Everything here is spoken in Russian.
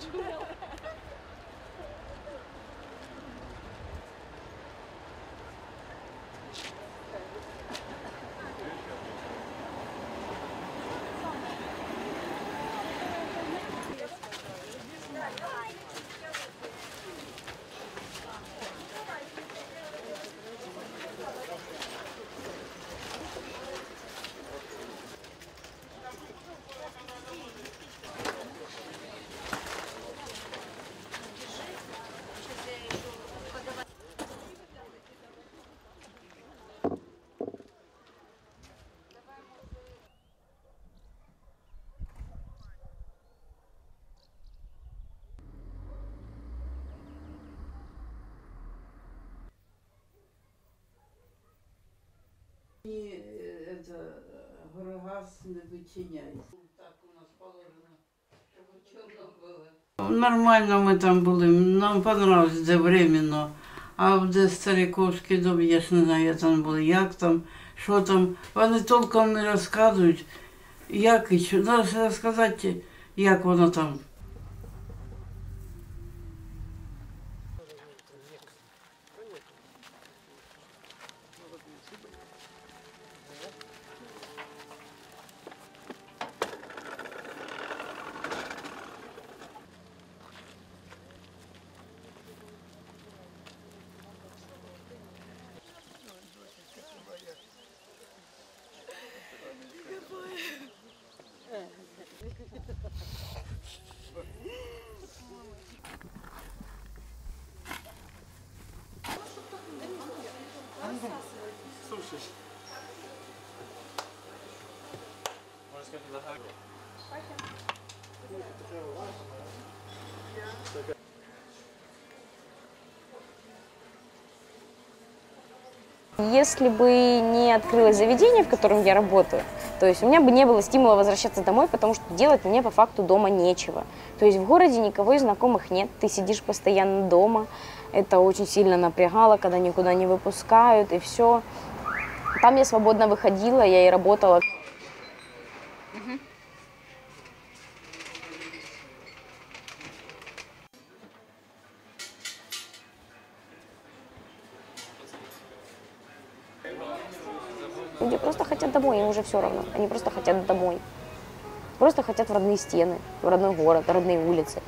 Do you know І е, це, горогаз не вичиняється. Так у нас положено, щоб чорно було. Нормально ми там були, нам понравилось, де временно. А де Старіковський дом, я ж не знаю, як там були, як там, що там. Вони толком не розказують, як і що. Треба розказати, як воно там. Если бы не открылось заведение, в котором я работаю, то есть у меня бы не было стимула возвращаться домой, потому что делать мне по факту дома нечего. То есть в городе никого из знакомых нет, ты сидишь постоянно дома. Это очень сильно напрягало, когда никуда не выпускают и все. Там я свободно выходила, я и работала. Люди просто хотят домой, им уже все равно. Они просто хотят домой. Просто хотят в родные стены, в родной город, в родные улицы.